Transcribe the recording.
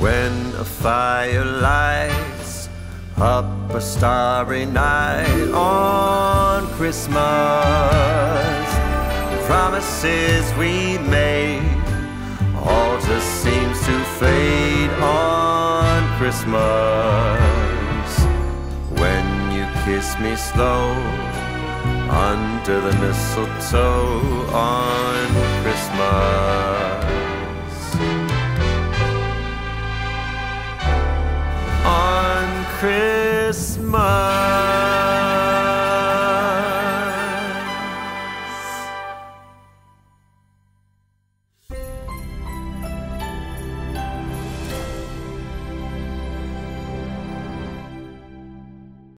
When a fire lights up a starry night on Christmas, promises we made all just seems to fade on Christmas. When you kiss me slow under the mistletoe on Christmas.